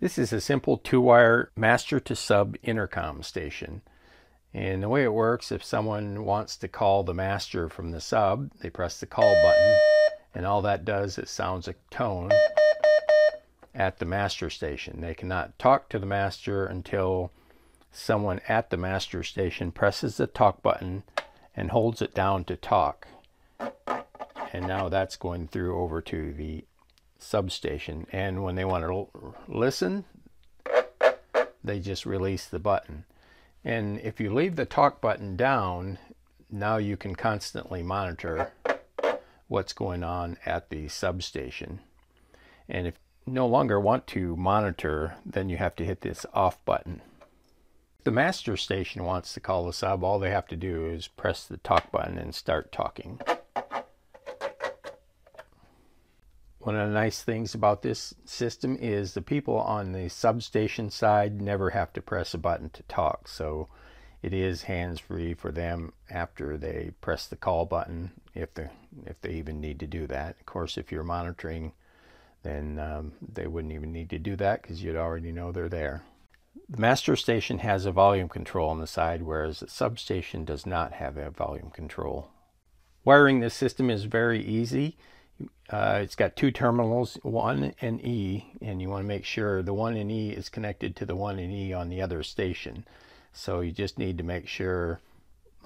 This is a simple two-wire master to sub intercom station. And the way it works, if someone wants to call the master from the sub, they press the call button and all that does is sounds a tone at the master station. They cannot talk to the master until someone at the master station presses the talk button and holds it down to talk. And now that's going through over to the substation. And when they want to listen, they just release the button. And if you leave the talk button down, now you can constantly monitor what's going on at the substation. And if you no longer want to monitor, then you have to hit this off button. If the master station wants to call the sub, all they have to do is press the talk button and start talking. One of the nice things about this system is the people on the substation side never have to press a button to talk. So it is hands-free for them after they press the call button if the if they even need to do that. Of course, if you're monitoring, then um, they wouldn't even need to do that because you'd already know they're there. The master station has a volume control on the side, whereas the substation does not have a volume control. Wiring this system is very easy. Uh, it's got two terminals, one and E, and you want to make sure the one in E is connected to the one in E on the other station. So you just need to make sure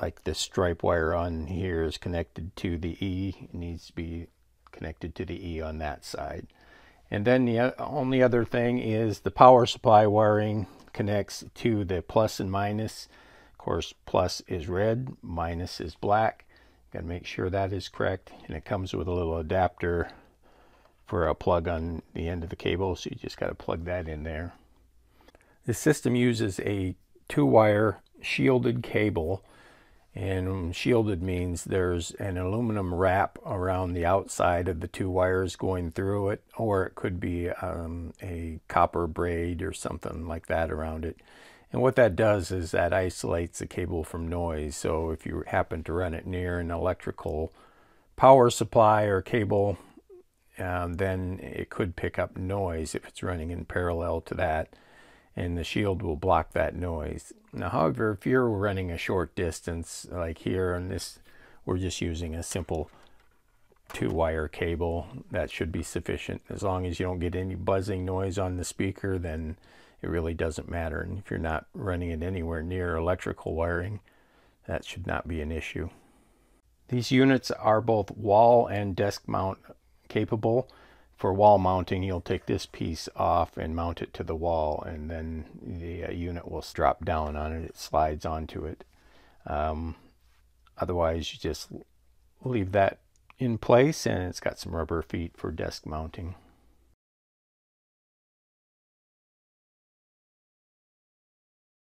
like the stripe wire on here is connected to the E. It needs to be connected to the E on that side. And then the only other thing is the power supply wiring connects to the plus and minus. Of course, plus is red, minus is black. Got to make sure that is correct. And it comes with a little adapter for a plug on the end of the cable. So you just got to plug that in there. This system uses a two wire shielded cable. And shielded means there's an aluminum wrap around the outside of the two wires going through it, or it could be um, a copper braid or something like that around it. And what that does is that isolates the cable from noise. So if you happen to run it near an electrical power supply or cable, um, then it could pick up noise if it's running in parallel to that. And the shield will block that noise. Now, however, if you're running a short distance, like here on this, we're just using a simple two wire cable. That should be sufficient. As long as you don't get any buzzing noise on the speaker, then it really doesn't matter. And if you're not running it anywhere near electrical wiring, that should not be an issue. These units are both wall and desk mount capable. For wall mounting, you'll take this piece off and mount it to the wall, and then the uh, unit will drop down on it. It slides onto it. Um, otherwise, you just leave that in place, and it's got some rubber feet for desk mounting.